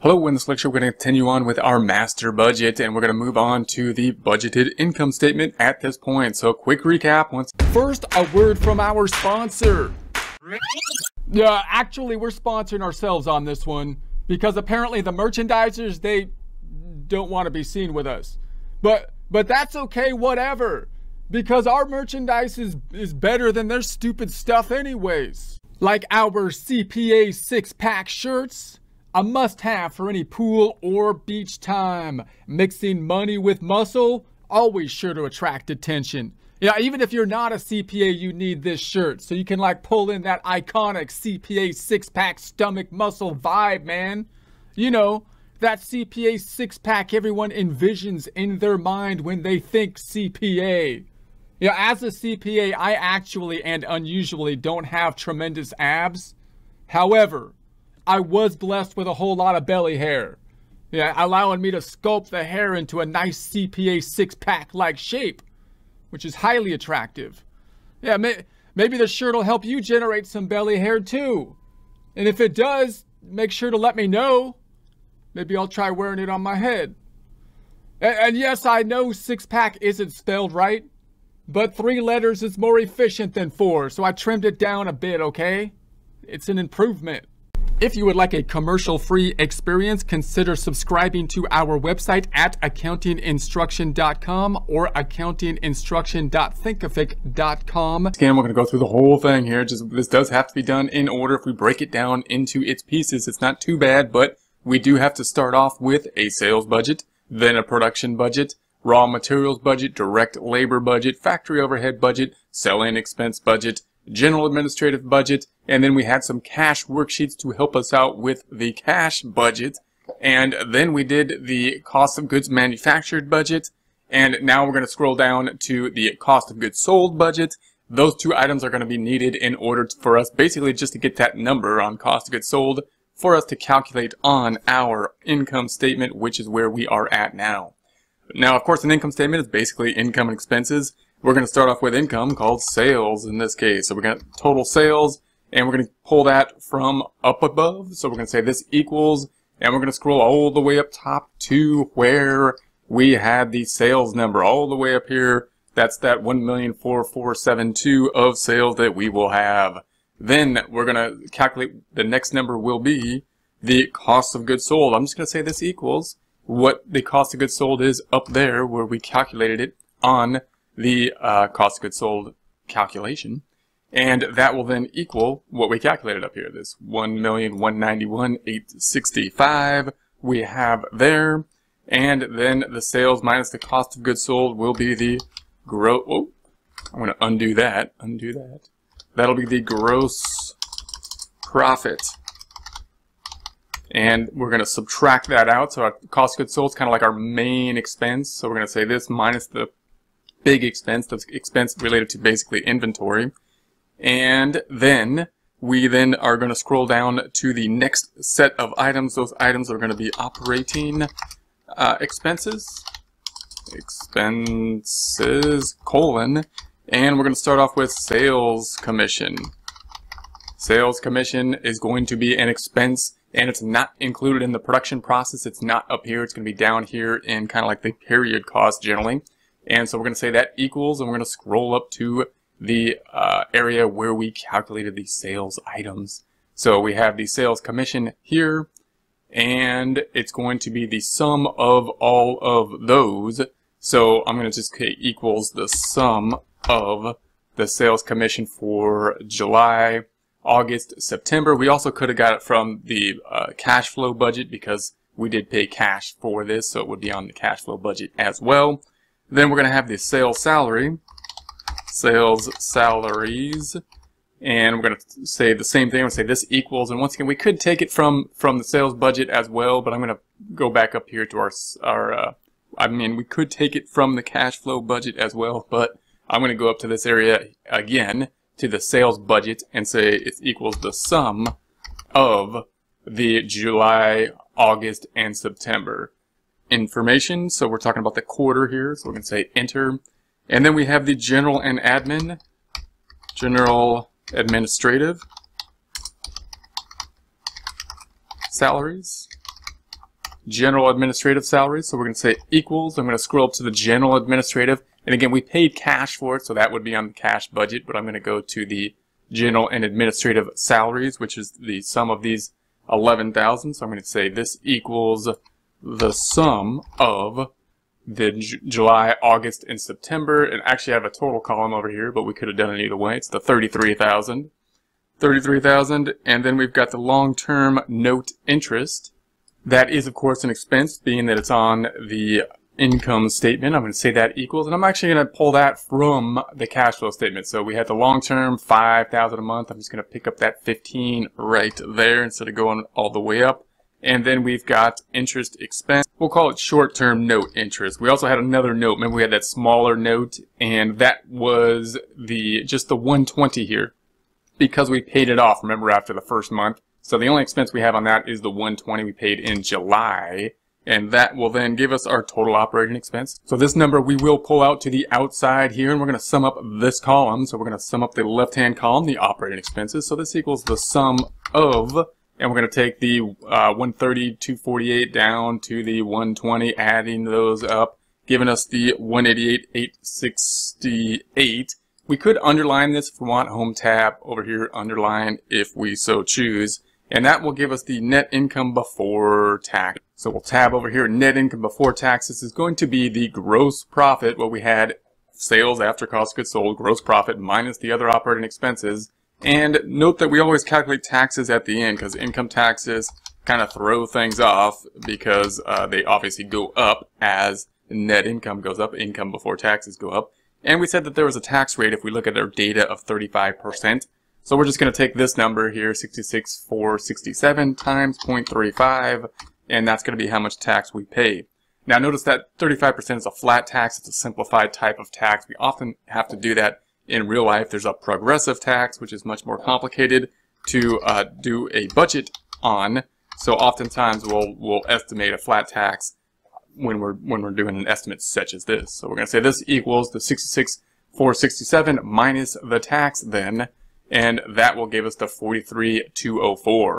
Hello, in this lecture we're going to continue on with our master budget and we're going to move on to the budgeted income statement at this point. So quick recap once. First, a word from our sponsor. Yeah, actually we're sponsoring ourselves on this one because apparently the merchandisers, they don't want to be seen with us. But but that's okay, whatever. Because our merchandise is, is better than their stupid stuff anyways. Like our CPA six-pack shirts, a must have for any pool or beach time. Mixing money with muscle, always sure to attract attention. Yeah, even if you're not a CPA, you need this shirt so you can like pull in that iconic CPA six pack stomach muscle vibe, man. You know, that CPA six pack everyone envisions in their mind when they think CPA. Yeah, as a CPA, I actually and unusually don't have tremendous abs. However, I was blessed with a whole lot of belly hair. Yeah, allowing me to sculpt the hair into a nice CPA six pack like shape, which is highly attractive. Yeah, may, maybe the shirt will help you generate some belly hair too. And if it does, make sure to let me know. Maybe I'll try wearing it on my head. And, and yes, I know six pack isn't spelled right, but three letters is more efficient than four, so I trimmed it down a bit, okay? It's an improvement. If you would like a commercial-free experience, consider subscribing to our website at accountinginstruction.com or accountinginstruction.thinkific.com. Again, we're going to go through the whole thing here. Just This does have to be done in order. If we break it down into its pieces, it's not too bad, but we do have to start off with a sales budget, then a production budget, raw materials budget, direct labor budget, factory overhead budget, selling expense budget, general administrative budget, and then we had some cash worksheets to help us out with the cash budget. And then we did the cost of goods manufactured budget. And now we're going to scroll down to the cost of goods sold budget. Those two items are going to be needed in order for us basically just to get that number on cost of goods sold for us to calculate on our income statement, which is where we are at now. Now, of course, an income statement is basically income and expenses. We're going to start off with income called sales in this case. So we're going to total sales and we're going to pull that from up above. So we're going to say this equals, and we're going to scroll all the way up top to where we had the sales number all the way up here. That's that 1,4472 of sales that we will have. Then we're going to calculate the next number will be the cost of goods sold. I'm just going to say this equals what the cost of goods sold is up there where we calculated it on the uh, cost of goods sold calculation. And that will then equal what we calculated up here, this 1,191,865 we have there. And then the sales minus the cost of goods sold will be the gross, oh, I'm going to undo that, undo that. That'll be the gross profit. And we're going to subtract that out. So our cost of goods sold is kind of like our main expense. So we're going to say this minus the big expense, the expense related to basically inventory. And then we then are going to scroll down to the next set of items. Those items are going to be operating uh, expenses, expenses, colon, and we're going to start off with sales commission. Sales commission is going to be an expense and it's not included in the production process. It's not up here. It's going to be down here in kind of like the period cost generally. And so we're going to say that equals, and we're going to scroll up to the uh, area where we calculated the sales items. So we have the sales commission here, and it's going to be the sum of all of those. So I'm going to just say equals the sum of the sales commission for July, August, September. We also could have got it from the uh, cash flow budget because we did pay cash for this, so it would be on the cash flow budget as well. Then we're going to have the sales salary, sales salaries. And we're going to say the same thing. We're going to say this equals. And once again, we could take it from, from the sales budget as well, but I'm going to go back up here to our, our uh, I mean, we could take it from the cash flow budget as well, but I'm going to go up to this area again to the sales budget and say it equals the sum of the July, August, and September information. So we're talking about the quarter here. So we're going to say enter and then we have the general and admin, general administrative salaries. general administrative salaries. So we're going to say equals. I'm going to scroll up to the general administrative. And again, we paid cash for it, so that would be on the cash budget, but I'm going to go to the general and administrative salaries, which is the sum of these 11,000. So I'm going to say this equals the sum of the J July, August, and September. And actually I have a total column over here, but we could have done it either way. It's the 33,000. 33,000. And then we've got the long-term note interest. That is, of course, an expense, being that it's on the income statement. I'm going to say that equals, and I'm actually going to pull that from the cash flow statement. So we had the long-term 5,000 a month. I'm just going to pick up that 15 right there instead of going all the way up. And then we've got interest expense. We'll call it short-term note interest. We also had another note. Remember we had that smaller note and that was the just the 120 here because we paid it off, remember, after the first month. So the only expense we have on that is the 120 we paid in July and that will then give us our total operating expense. So this number we will pull out to the outside here, and we're going to sum up this column. So we're going to sum up the left-hand column, the operating expenses. So this equals the sum of, and we're going to take the uh, 130, 248 down to the 120, adding those up, giving us the 188, 868. We could underline this if we want, home tab over here, underline if we so choose. And that will give us the net income before tax. So we'll tab over here, net income before taxes is going to be the gross profit, what we had sales after cost of goods sold, gross profit minus the other operating expenses. And note that we always calculate taxes at the end because income taxes kind of throw things off because uh, they obviously go up as net income goes up, income before taxes go up. And we said that there was a tax rate if we look at our data of 35%. So we're just going to take this number here, 66,467 times 0.35, and that's going to be how much tax we pay. Now notice that 35% is a flat tax. It's a simplified type of tax. We often have to do that in real life. There's a progressive tax, which is much more complicated to uh, do a budget on. So oftentimes we'll, we'll estimate a flat tax when we're, when we're doing an estimate such as this. So we're going to say this equals the 66,467 minus the tax then, and that will give us the 43,204.